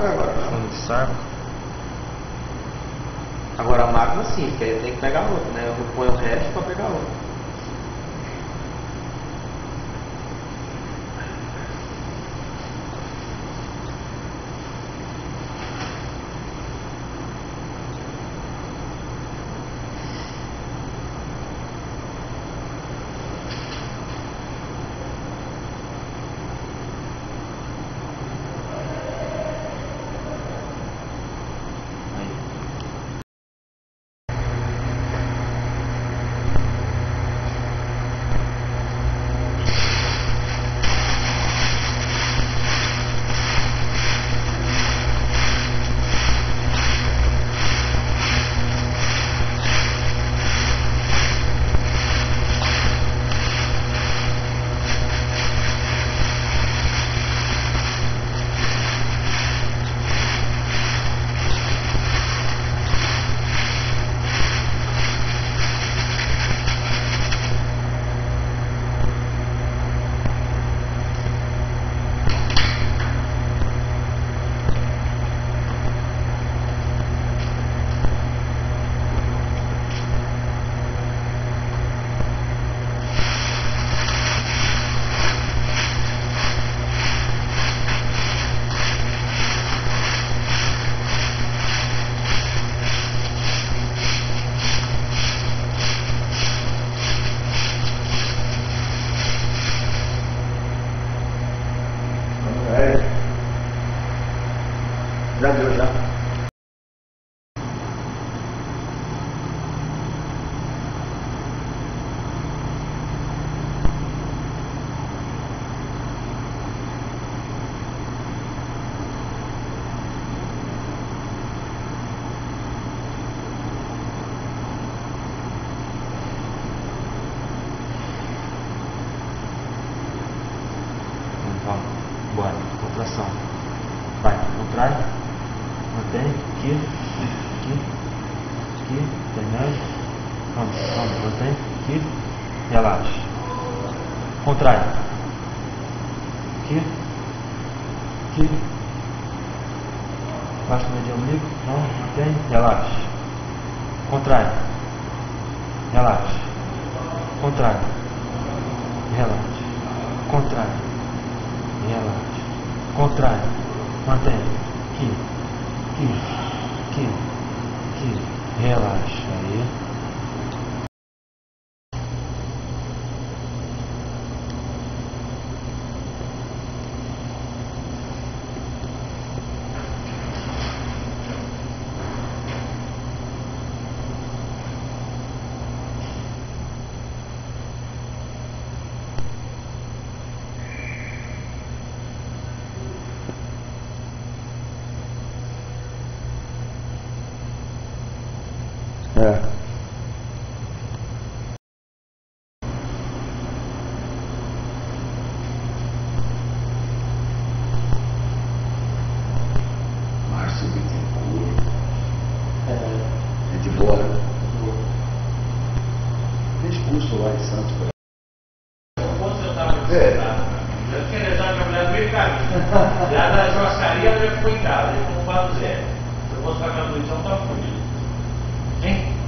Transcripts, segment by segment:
Fundo de saco. Agora a máquina sim, porque aí tem que pegar outra, né? Eu ponho o resto pra pegar outra. Relaxa. Contrai. Aqui. Aqui. Baixa o mediano umbigo. Não. Mantém. Relaxa. Contrai. Relaxa. Contrai. Relaxa. Contrai. Relaxa. Contrai. Mantém. Aqui. Aqui. Aqui. Aqui. Relaxa. Aí. É. Márcio Bittencourt. É. É de boa, né? Fez curso lá em Santos. pô. Quando eu estava desesperado, eu tinha deixado minha mulher no meio do caminho. Já na churrascaria, eu ficou em casa, ele falou para o Zé. Se eu fosse para casa do Então, estava fudido. Hein?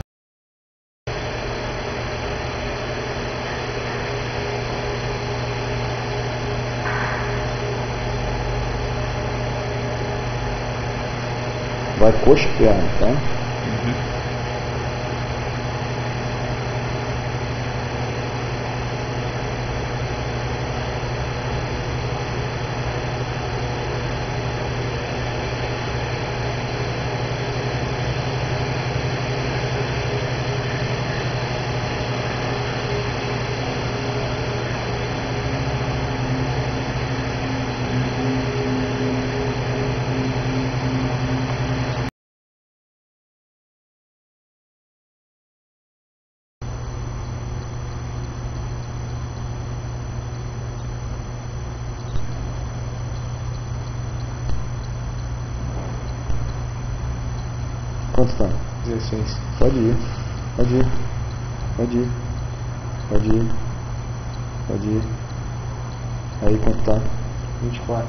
Vai perna, tá? Quanto tá? 16. Pode ir. Pode ir. Pode ir. Pode ir. Pode ir. Aí quanto tá? 24.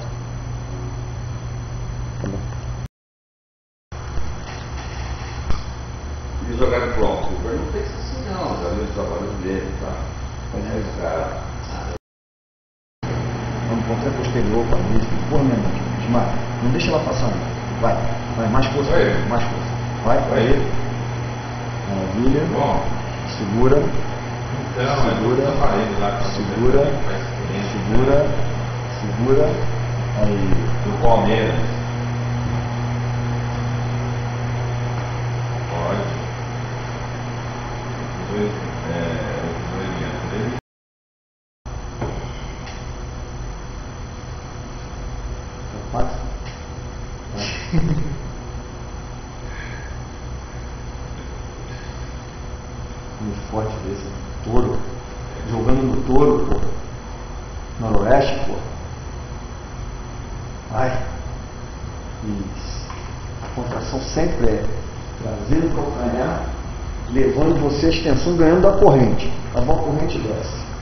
Tá bom. E jogar pro pronto. O governo não pensa assim não, já viu os trabalhos dele, tá? Mas é o cara. vamos o ponto é posterior para a música, porra, minha mãe, não deixa ela passar, não. Vai, vai, mais força, mais força. Vai. Aí, Maravilha. bom. Segura. Então, Segura. é parede lá Segura. experiência. Segura. Segura. Aí. Do Palmeiras. Pode. Dois, é, os dois diante dele. Vai. Muito forte desse. Touro. Pô. Noroeste, pô. Vai. A contração sempre é trazendo o calcanhar, levando você a extensão, ganhando da corrente. A boa corrente desce.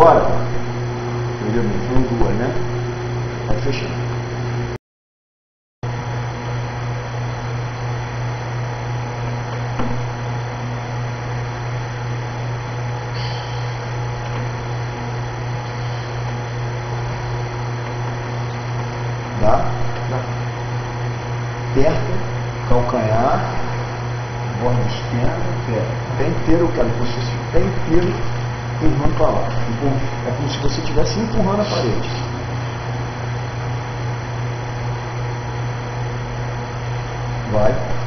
Agora, entendeu? Foram duas, né? Pode fechar. Dá? Dá. Aperta, calcanhar, borda esquerda, pé. Pé inteiro, cara, como se pé inteiro empurrando para lá. É como se você estivesse empurrando a parede. Vai.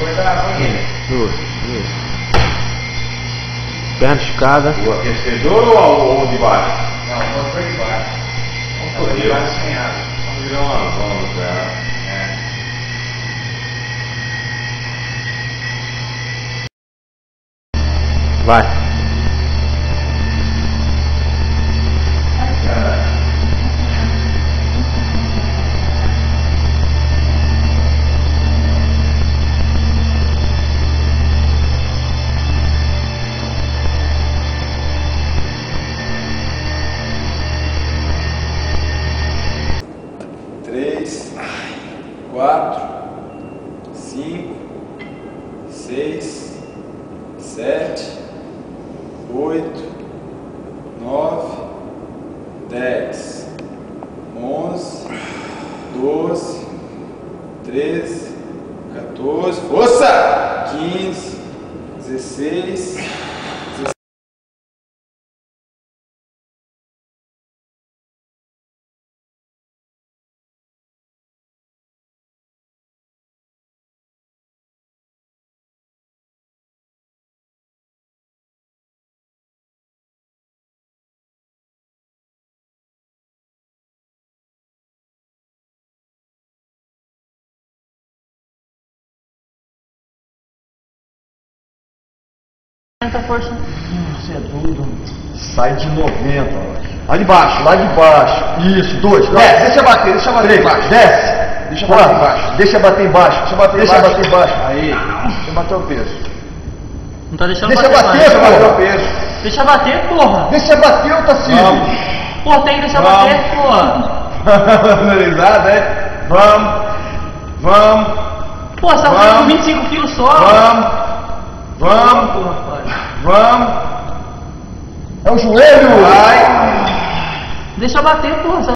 O banheira. Duas. Isso. Perna esticada. O aquecedor ou o de baixo? Não, o motor de baixo. Vamos Motor de fazer. baixo sem água. Vamos virar uma zona pra É. Vai. Quatro, cinco, seis, sete, oito, nove, dez, onze, doze, treze, 14, força! 15, 16, tanta força. Você é doido. Sai de 90, ó. Lá de baixo, lá de baixo. Isso, dois. Desce, deixa bater, deixa bater Três, embaixo. Desce. Deixa bater embaixo. Deixa bater embaixo. Deixa bater deixa embaixo. Bater embaixo. Aí. Deixa bater o peso. Não tá deixando deixa bater, bater, porra. peso. Deixa bater, porra. Deixa bater, Otacílio. Pô, tem que deixar Vamos. bater, porra. Analisado, é? Vamos. Vamos. Pô, você tá Vamos. fazendo 25 quilos só. Vamos. Vamos. Porra. Vamos. É o joelho. Vai. Deixa bater, porra.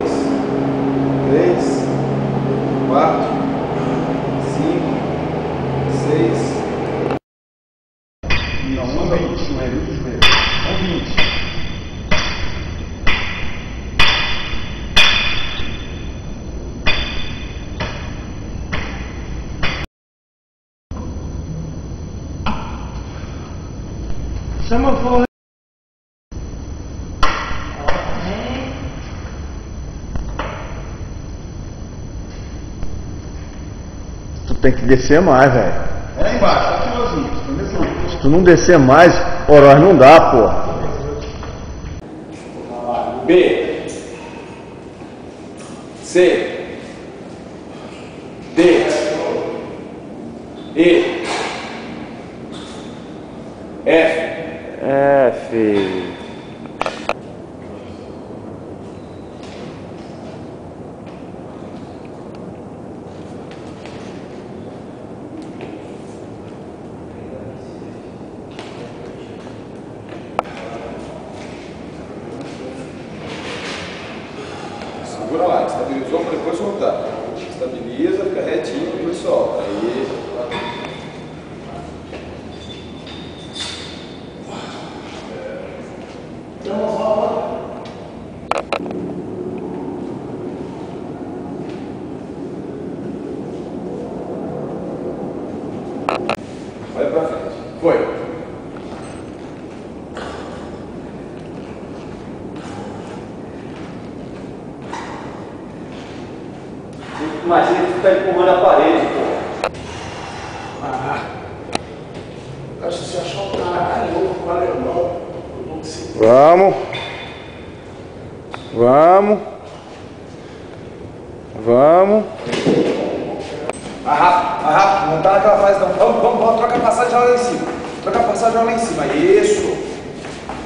Três, quatro, cinco, seis, Não, usa o joelho, usa o joelho. É 20. Chama o voo. Tu tem que descer mais, velho. É lá embaixo, tá finalzinho. Tá descendo. Se tu não descer mais, Oroz não dá, pô. B, C, D, E, F, F. segura lá, estabilizou para depois soltar. Estabiliza, fica retinho, depois solta. Aí, Vai pra frente. Foi. Imagina que ficar empurrando a parede, pô. Acho que se achar um cara novo com alemão, eu dou que se Vamos. Vamos. Vamos. Mais rápido, mais rápido. Não tá naquela fase não. Vamos, vamos, vamos. Troca a passagem lá em cima. Troca a passagem lá em cima. Isso.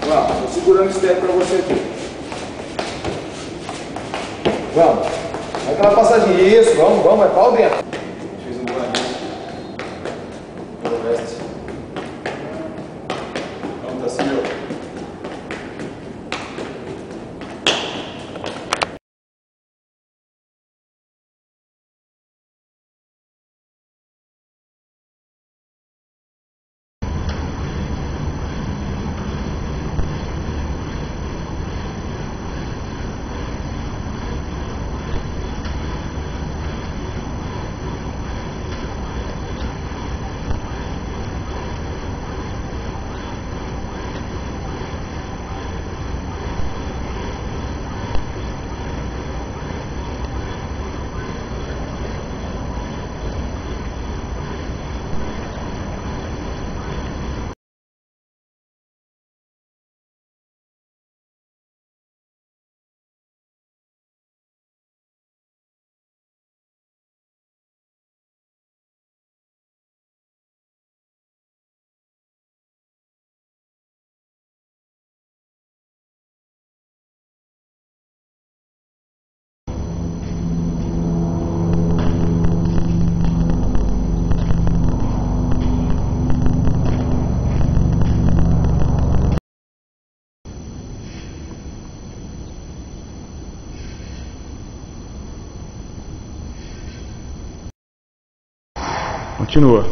Vamos. Tô segurando esse tempo pra você aqui. Vamos. Aquela passagem. Isso. Vamos, vamos. Vai pau dentro. Continua.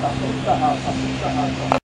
Tá, tá, tá, tá, tá, tá.